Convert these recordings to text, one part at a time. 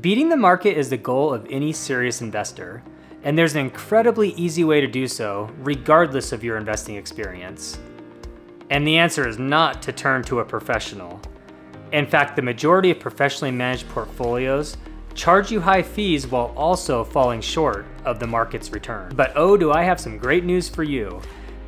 Beating the market is the goal of any serious investor, and there's an incredibly easy way to do so, regardless of your investing experience. And the answer is not to turn to a professional. In fact, the majority of professionally managed portfolios charge you high fees while also falling short of the market's return. But oh, do I have some great news for you.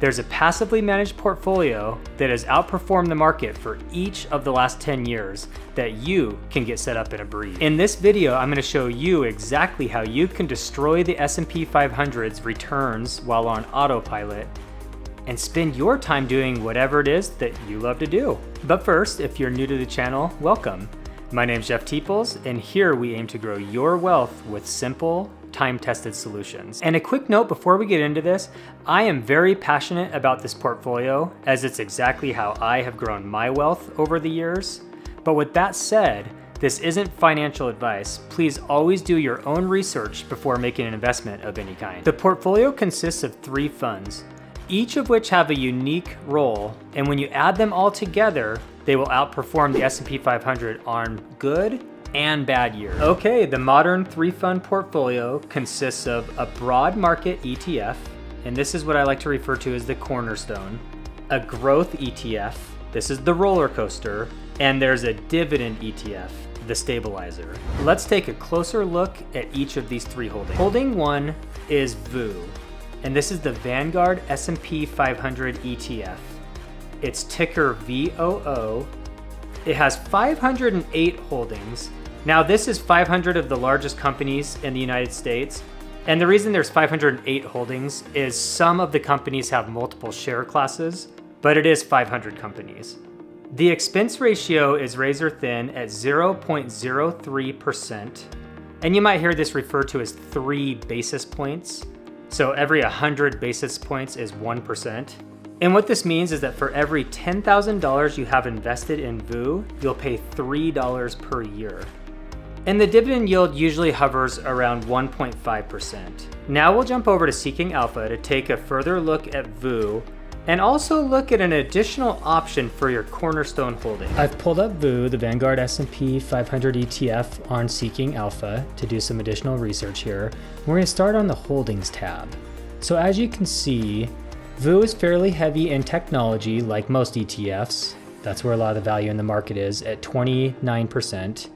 There's a passively managed portfolio that has outperformed the market for each of the last 10 years that you can get set up in a breeze. In this video, I'm gonna show you exactly how you can destroy the S&P 500's returns while on autopilot and spend your time doing whatever it is that you love to do. But first, if you're new to the channel, welcome. My name's Jeff Teeples, and here we aim to grow your wealth with simple, time-tested solutions. And a quick note before we get into this, I am very passionate about this portfolio as it's exactly how I have grown my wealth over the years. But with that said, this isn't financial advice. Please always do your own research before making an investment of any kind. The portfolio consists of three funds, each of which have a unique role, and when you add them all together, they will outperform the S&P 500 on good and bad years. Okay, the modern three fund portfolio consists of a broad market ETF, and this is what I like to refer to as the cornerstone, a growth ETF, this is the roller coaster, and there's a dividend ETF, the stabilizer. Let's take a closer look at each of these three holdings. Holding one is VOO, and this is the Vanguard S&P 500 ETF. It's ticker VOO. It has 508 holdings now this is 500 of the largest companies in the United States. And the reason there's 508 holdings is some of the companies have multiple share classes, but it is 500 companies. The expense ratio is razor thin at 0.03%. And you might hear this referred to as three basis points. So every 100 basis points is 1%. And what this means is that for every $10,000 you have invested in VOO, you'll pay $3 per year and the dividend yield usually hovers around 1.5%. Now we'll jump over to Seeking Alpha to take a further look at VOO and also look at an additional option for your cornerstone holding. I've pulled up VOO, the Vanguard S&P 500 ETF on Seeking Alpha to do some additional research here. We're gonna start on the holdings tab. So as you can see, VOO is fairly heavy in technology like most ETFs. That's where a lot of the value in the market is at 29%.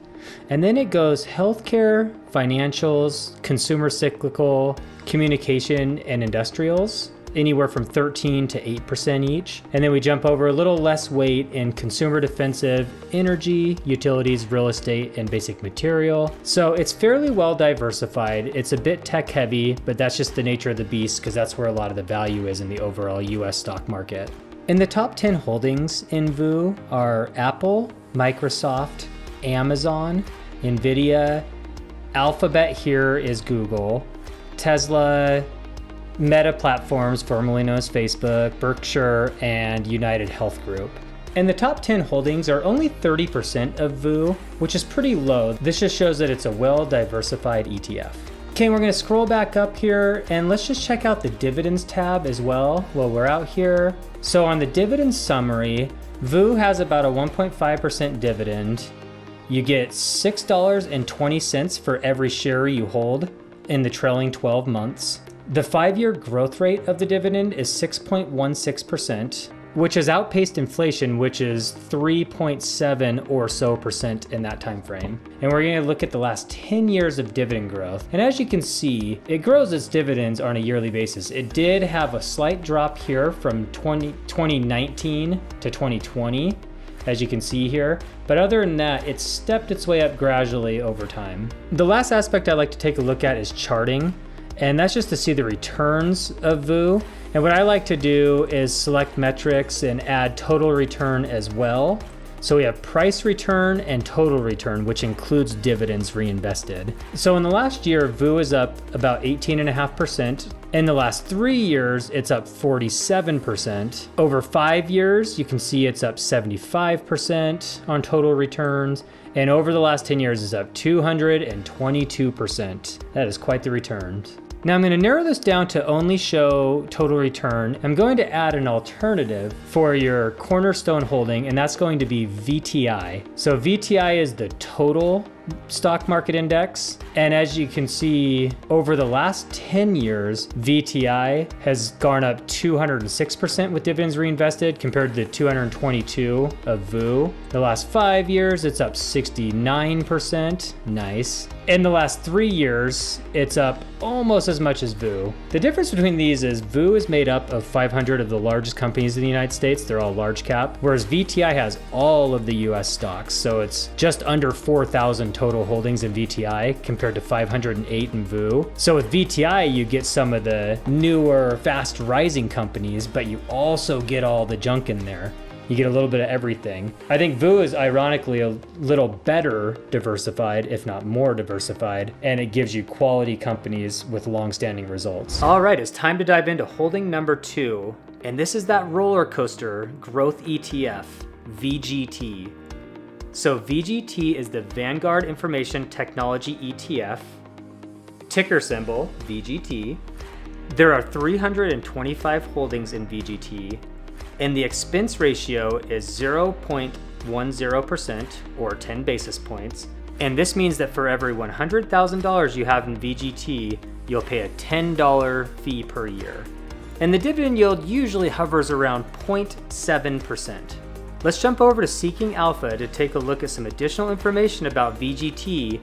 And then it goes healthcare, financials, consumer cyclical, communication, and industrials, anywhere from 13 to 8% each. And then we jump over a little less weight in consumer defensive, energy, utilities, real estate, and basic material. So it's fairly well diversified. It's a bit tech heavy, but that's just the nature of the beast because that's where a lot of the value is in the overall US stock market. And the top 10 holdings in VOO are Apple, Microsoft, Amazon, Nvidia, Alphabet here is Google, Tesla, Meta Platforms, formerly known as Facebook, Berkshire, and United Health Group. And the top 10 holdings are only 30% of VOO, which is pretty low. This just shows that it's a well diversified ETF. Okay, we're gonna scroll back up here and let's just check out the dividends tab as well while we're out here. So on the dividend summary, VOO has about a 1.5% dividend you get $6.20 for every share you hold in the trailing 12 months. The five year growth rate of the dividend is 6.16%, which has outpaced inflation, which is 3.7 or so percent in that time frame. And we're to look at the last 10 years of dividend growth. And as you can see, it grows its dividends on a yearly basis. It did have a slight drop here from 20, 2019 to 2020, as you can see here. But other than that, it's stepped its way up gradually over time. The last aspect I like to take a look at is charting. And that's just to see the returns of VOO. And what I like to do is select metrics and add total return as well. So we have price return and total return, which includes dividends reinvested. So in the last year, VOO is up about 18.5%. In the last three years, it's up 47%. Over five years, you can see it's up 75% on total returns. And over the last 10 years, it's up 222%. That is quite the return. Now I'm to narrow this down to only show total return. I'm going to add an alternative for your cornerstone holding, and that's going to be VTI. So VTI is the total stock market index. And as you can see, over the last 10 years, VTI has gone up 206% with dividends reinvested compared to the 222 of VOO. The last five years, it's up 69%. Nice. In the last three years, it's up almost as much as VOO. The difference between these is VOO is made up of 500 of the largest companies in the United States. They're all large cap, whereas VTI has all of the US stocks. So it's just under 4,000 total holdings in VTI compared to 508 in VOO. So with VTI, you get some of the newer, fast rising companies, but you also get all the junk in there. You get a little bit of everything. I think VOO is ironically a little better diversified, if not more diversified, and it gives you quality companies with long-standing results. All right, it's time to dive into holding number two, and this is that roller coaster growth ETF, VGT. So VGT is the Vanguard Information Technology ETF, ticker symbol VGT. There are 325 holdings in VGT, and the expense ratio is 0.10% or 10 basis points. And this means that for every $100,000 you have in VGT, you'll pay a $10 fee per year. And the dividend yield usually hovers around 0.7%. Let's jump over to Seeking Alpha to take a look at some additional information about VGT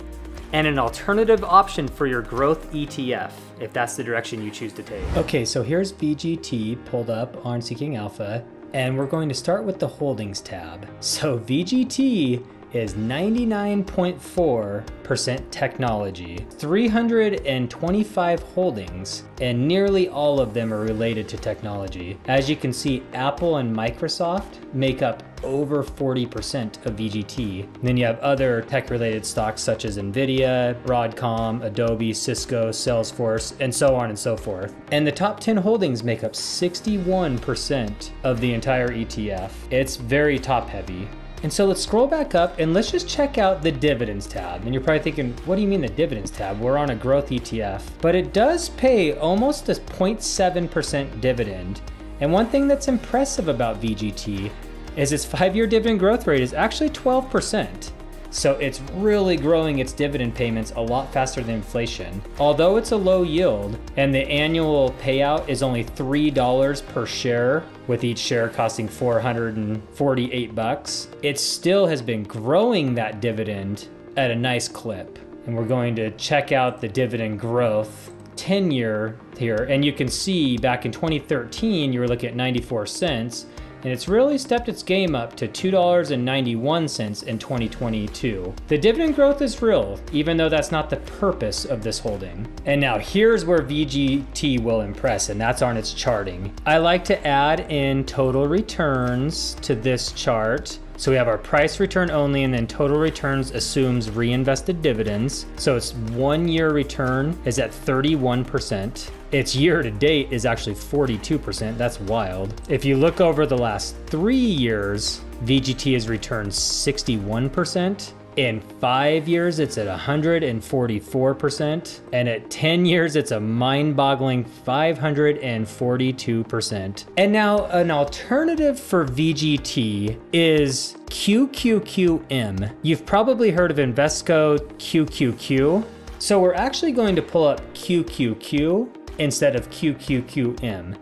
and an alternative option for your growth ETF, if that's the direction you choose to take. Okay, so here's VGT pulled up on Seeking Alpha, and we're going to start with the Holdings tab. So VGT is 99.4% technology, 325 holdings, and nearly all of them are related to technology. As you can see, Apple and Microsoft make up over 40% of VGT. And then you have other tech related stocks such as Nvidia, Broadcom, Adobe, Cisco, Salesforce, and so on and so forth. And the top 10 holdings make up 61% of the entire ETF. It's very top heavy. And so let's scroll back up and let's just check out the dividends tab. And you're probably thinking, what do you mean the dividends tab? We're on a growth ETF. But it does pay almost a 0.7% dividend. And one thing that's impressive about VGT is its five year dividend growth rate is actually 12%. So it's really growing its dividend payments a lot faster than inflation. Although it's a low yield and the annual payout is only $3 per share with each share costing 448 bucks, it still has been growing that dividend at a nice clip. And we're going to check out the dividend growth 10 year here and you can see back in 2013 you were looking at 94 cents and it's really stepped its game up to $2.91 in 2022. The dividend growth is real, even though that's not the purpose of this holding. And now here's where VGT will impress, and that's on its charting. I like to add in total returns to this chart so we have our price return only and then total returns assumes reinvested dividends. So its one year return is at 31%. Its year to date is actually 42%. That's wild. If you look over the last three years, VGT has returned 61%. In five years, it's at 144%. And at 10 years, it's a mind boggling 542%. And now, an alternative for VGT is QQQM. You've probably heard of Invesco QQQ. So we're actually going to pull up QQQ instead of QQQM.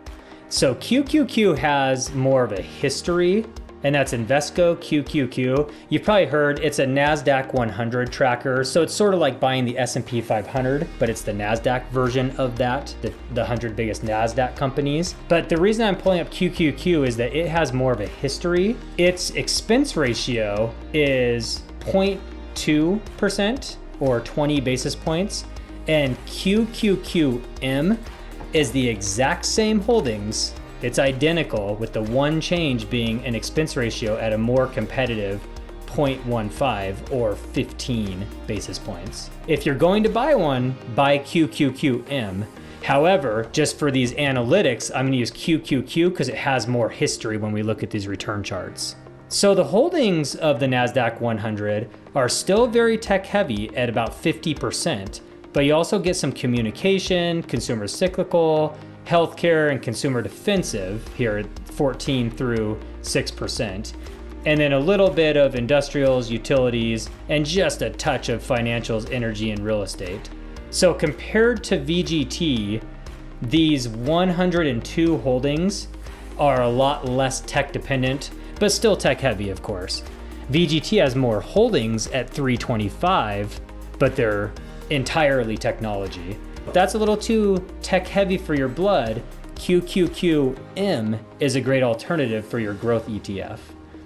So QQQ has more of a history and that's Invesco QQQ. You've probably heard it's a Nasdaq 100 tracker, so it's sort of like buying the S&P 500, but it's the Nasdaq version of that, the, the 100 biggest Nasdaq companies. But the reason I'm pulling up QQQ is that it has more of a history. Its expense ratio is 0.2% or 20 basis points, and QQQM is the exact same holdings it's identical with the one change being an expense ratio at a more competitive 0.15 or 15 basis points. If you're going to buy one, buy QQQM. However, just for these analytics, I'm gonna use QQQ because it has more history when we look at these return charts. So the holdings of the NASDAQ 100 are still very tech heavy at about 50%, but you also get some communication, consumer cyclical, healthcare and consumer defensive here at 14 through 6%. and then a little bit of industrials, utilities, and just a touch of financials, energy, and real estate. So compared to VGT, these 102 holdings are a lot less tech dependent, but still tech heavy, of course. VGT has more holdings at 325, but they're entirely technology. That's a little too tech heavy for your blood, QQQM is a great alternative for your growth ETF.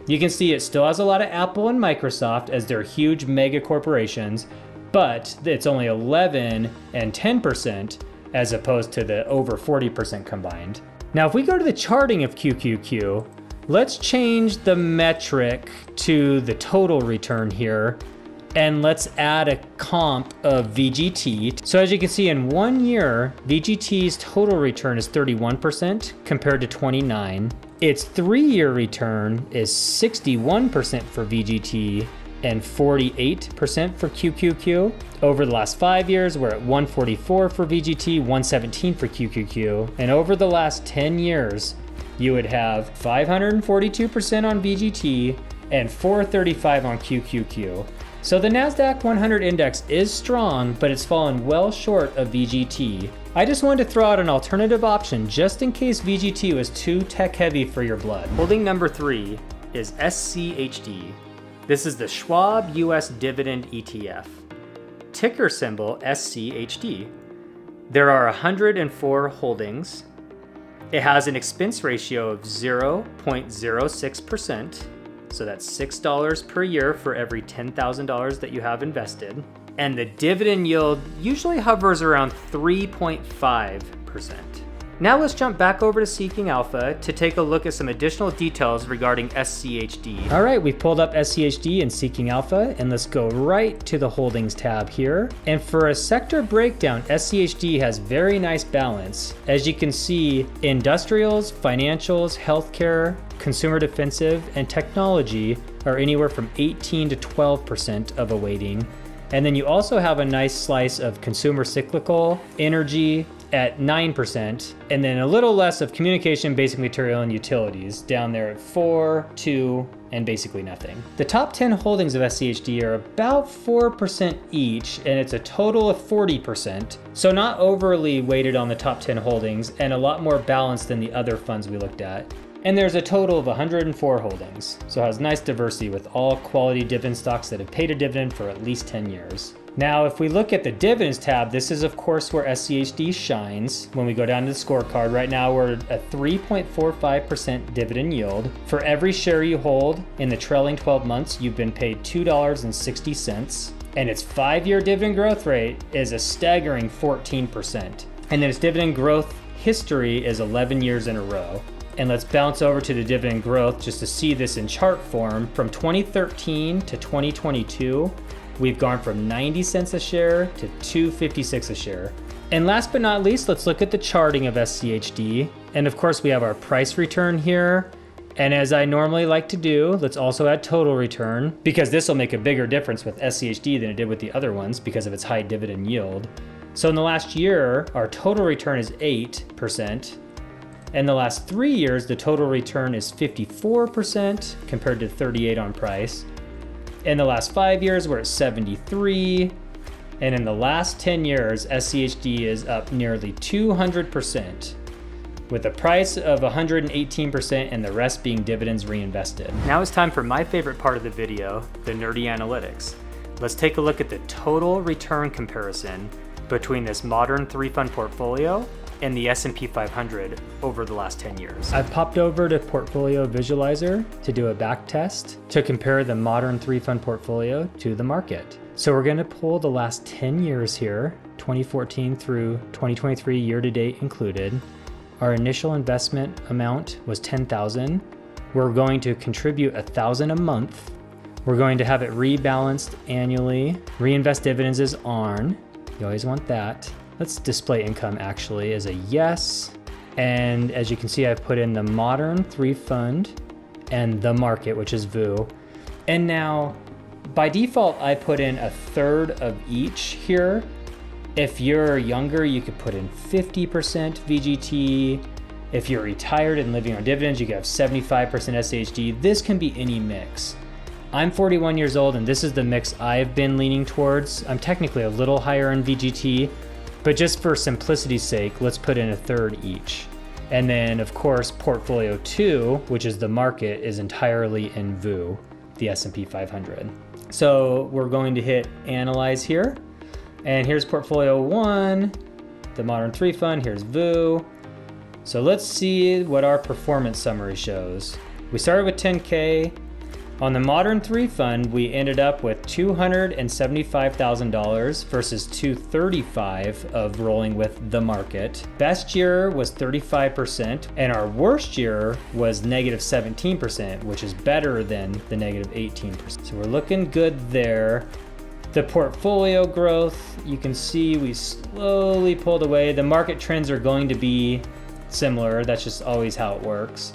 You can see it still has a lot of Apple and Microsoft as their huge mega corporations, but it's only 11 and 10% as opposed to the over 40% combined. Now, if we go to the charting of QQQ, let's change the metric to the total return here and let's add a comp of VGT. So as you can see in one year, VGT's total return is 31% compared to 29. Its three-year return is 61% for VGT and 48% for QQQ. Over the last five years, we're at 144 for VGT, 117 for QQQ. And over the last 10 years, you would have 542% on VGT and 435 on QQQ. So the NASDAQ 100 index is strong, but it's fallen well short of VGT. I just wanted to throw out an alternative option just in case VGT was too tech heavy for your blood. Holding number three is SCHD. This is the Schwab US Dividend ETF. Ticker symbol SCHD. There are 104 holdings. It has an expense ratio of 0.06%. So that's $6 per year for every $10,000 that you have invested. And the dividend yield usually hovers around 3.5%. Now let's jump back over to Seeking Alpha to take a look at some additional details regarding SCHD. All right, we've pulled up SCHD and Seeking Alpha, and let's go right to the Holdings tab here. And for a sector breakdown, SCHD has very nice balance. As you can see, industrials, financials, healthcare, consumer defensive, and technology are anywhere from 18 to 12% of a weighting. And then you also have a nice slice of consumer cyclical, energy, at 9%, and then a little less of communication, basic material, and utilities down there at 4, 2, and basically nothing. The top 10 holdings of SCHD are about 4% each, and it's a total of 40%, so not overly weighted on the top 10 holdings, and a lot more balanced than the other funds we looked at. And there's a total of 104 holdings, so it has nice diversity with all quality dividend stocks that have paid a dividend for at least 10 years. Now, if we look at the dividends tab, this is of course where SCHD shines. When we go down to the scorecard, right now we're at 3.45% dividend yield. For every share you hold in the trailing 12 months, you've been paid $2.60. And its five year dividend growth rate is a staggering 14%. And then its dividend growth history is 11 years in a row. And let's bounce over to the dividend growth just to see this in chart form. From 2013 to 2022, We've gone from 90 cents a share to 256 a share. And last but not least, let's look at the charting of SCHD. And of course, we have our price return here. And as I normally like to do, let's also add total return because this will make a bigger difference with SCHD than it did with the other ones because of its high dividend yield. So in the last year, our total return is 8%. In the last three years, the total return is 54% compared to 38 on price. In the last five years, we're at 73. And in the last 10 years, SCHD is up nearly 200%, with a price of 118% and the rest being dividends reinvested. Now it's time for my favorite part of the video, the nerdy analytics. Let's take a look at the total return comparison between this modern three fund portfolio and the S&P 500 over the last 10 years. I've popped over to Portfolio Visualizer to do a back test to compare the modern three fund portfolio to the market. So we're going to pull the last 10 years here, 2014 through 2023 year to date included. Our initial investment amount was 10,000. We're going to contribute a thousand a month. We're going to have it rebalanced annually. Reinvest dividends is on. You always want that. Let's display income actually as a yes. And as you can see, I've put in the modern three fund and the market, which is VOO. And now by default, I put in a third of each here. If you're younger, you could put in 50% VGT, If you're retired and living on dividends, you could have 75% SCHD. This can be any mix. I'm 41 years old and this is the mix I've been leaning towards. I'm technically a little higher in VGT, but just for simplicity's sake, let's put in a third each. And then of course, portfolio two, which is the market, is entirely in VOO, the S&P 500. So we're going to hit analyze here. And here's portfolio one, the modern three fund, here's VOO. So let's see what our performance summary shows. We started with 10K, on the Modern 3 fund, we ended up with $275,000 versus 235 of rolling with the market. Best year was 35%, and our worst year was negative 17%, which is better than the negative 18%. So we're looking good there. The portfolio growth, you can see we slowly pulled away. The market trends are going to be similar. That's just always how it works.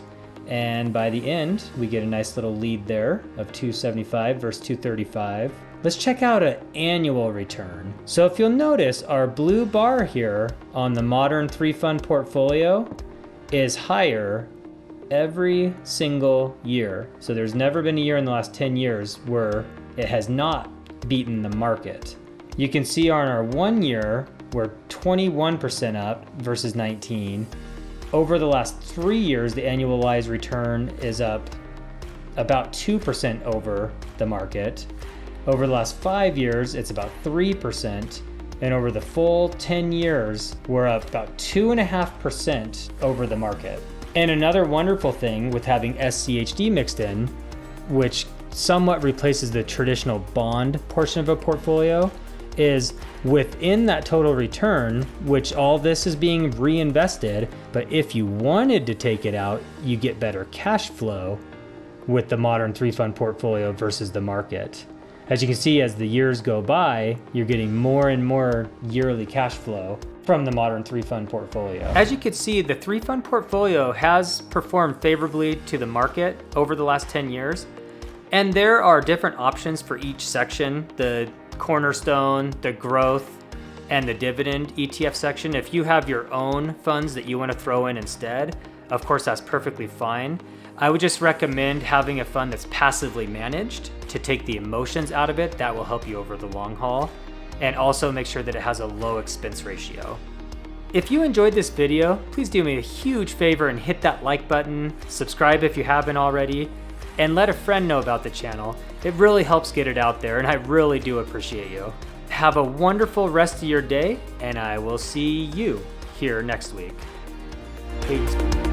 And by the end, we get a nice little lead there of 275 versus 235. Let's check out an annual return. So if you'll notice, our blue bar here on the modern three fund portfolio is higher every single year. So there's never been a year in the last 10 years where it has not beaten the market. You can see on our one year, we're 21% up versus 19. Over the last three years, the annualized return is up about 2% over the market. Over the last five years, it's about 3%. And over the full 10 years, we're up about 2.5% over the market. And another wonderful thing with having SCHD mixed in, which somewhat replaces the traditional bond portion of a portfolio, is within that total return, which all this is being reinvested. But if you wanted to take it out, you get better cash flow with the modern three fund portfolio versus the market. As you can see, as the years go by, you're getting more and more yearly cash flow from the modern three fund portfolio. As you can see, the three fund portfolio has performed favorably to the market over the last 10 years. And there are different options for each section. The cornerstone, the growth, and the dividend ETF section. If you have your own funds that you want to throw in instead, of course, that's perfectly fine. I would just recommend having a fund that's passively managed to take the emotions out of it. That will help you over the long haul. And also make sure that it has a low expense ratio. If you enjoyed this video, please do me a huge favor and hit that like button, subscribe if you haven't already, and let a friend know about the channel. It really helps get it out there, and I really do appreciate you. Have a wonderful rest of your day, and I will see you here next week. Peace.